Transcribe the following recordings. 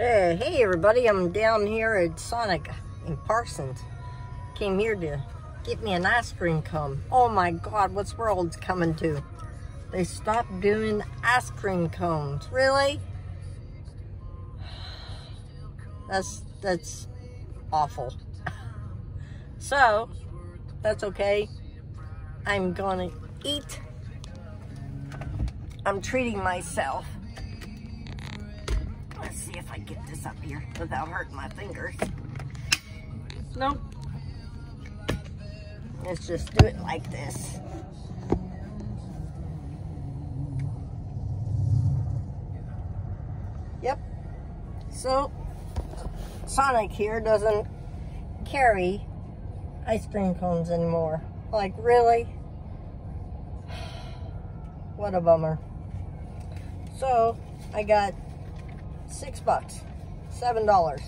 Hey, hey everybody, I'm down here at Sonic in Parsons. Came here to get me an ice cream cone. Oh my God, what's world's coming to? They stopped doing ice cream cones. Really? That's, that's awful. So, that's okay. I'm gonna eat. I'm treating myself. Let's see if I get this up here without hurting my fingers. Nope. Let's just do it like this. Yep. So, Sonic here doesn't carry ice cream cones anymore. Like, really? What a bummer. So, I got six bucks, seven dollars.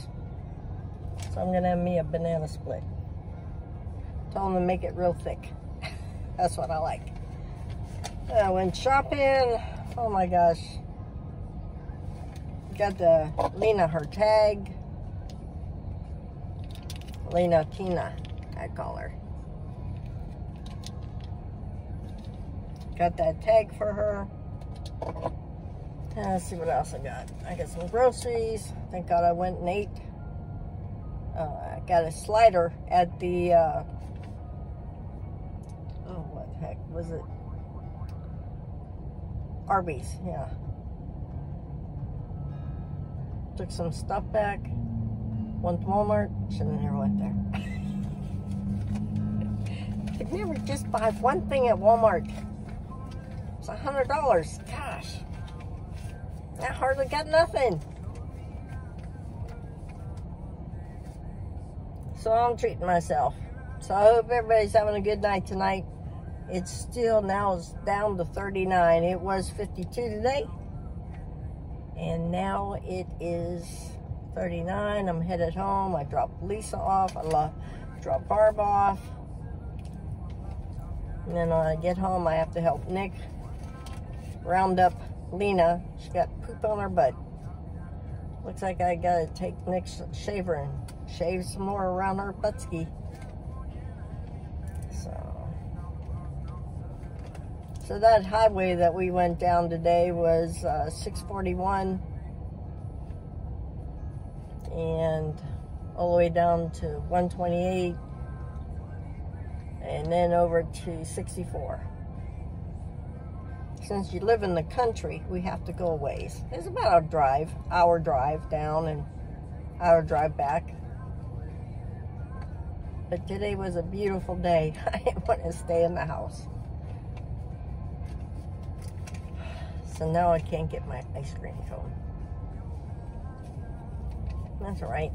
So I'm gonna have me a banana split. Tell them to make it real thick. That's what I like. I went shopping. Oh my gosh. Got the Lena her tag. Lena Tina, I call her. Got that tag for her. Let's see what else I got. I got some groceries. Thank God I went and ate. Uh, I got a slider at the, uh, oh, what the heck was it? Arby's, yeah. Took some stuff back. Went to Walmart. Shouldn't have never went there. Could never just buy one thing at Walmart. It's a hundred dollars. I hardly got nothing. So I'm treating myself. So I hope everybody's having a good night tonight. It's still now is down to 39. It was 52 today. And now it is 39. I'm headed home. I dropped Lisa off. I love, drop Barb off. And then when I get home, I have to help Nick round up Lena. She got poop on her butt. Looks like I gotta take Nick's shaver and shave some more around her buttski. So, so that highway that we went down today was uh, 641 and all the way down to 128 and then over to 64 since you live in the country, we have to go a ways. It's about a drive, hour drive down and hour drive back. But today was a beautiful day. I didn't want to stay in the house. So now I can't get my ice cream cone. That's all right.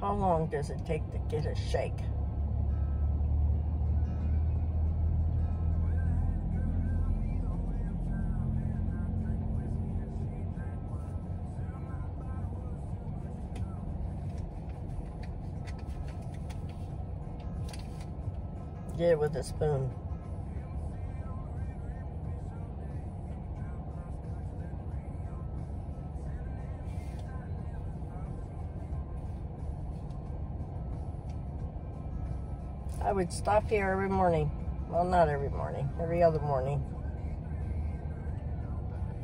How long does it take to get a shake? Get it with a spoon. I would stop here every morning. Well, not every morning, every other morning.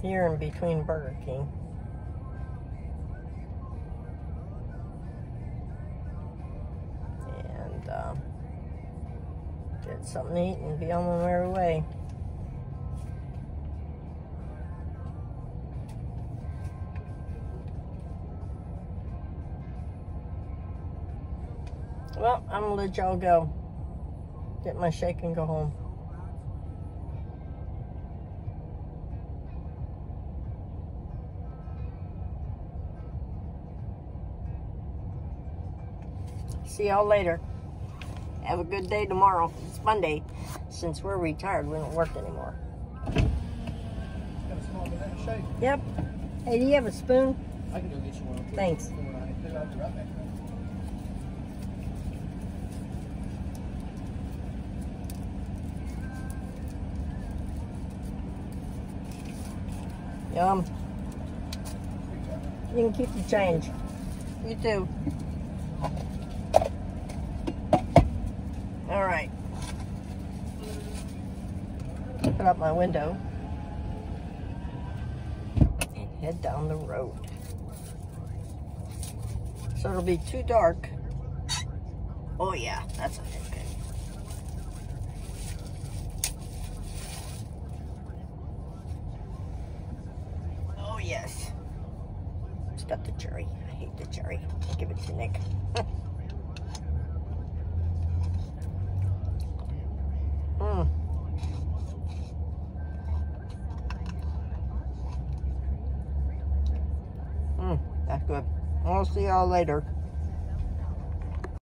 Here in between Burger King. Something to eat and be on my merry way. Well, I'm gonna let y'all go. Get my shake and go home. See y'all later. Have a good day tomorrow. It's Monday. Since we're retired, we don't work anymore. Yep. Hey, do you have a spoon? I can go get you one. Thanks. Yum. You can keep the change. You too. All right. Put up my window and head down the road. So it'll be too dark. Oh yeah, that's okay. Oh yes. It's got the cherry. I hate the cherry. Give it to Nick. mm. Mm, that's good. I'll see y'all later.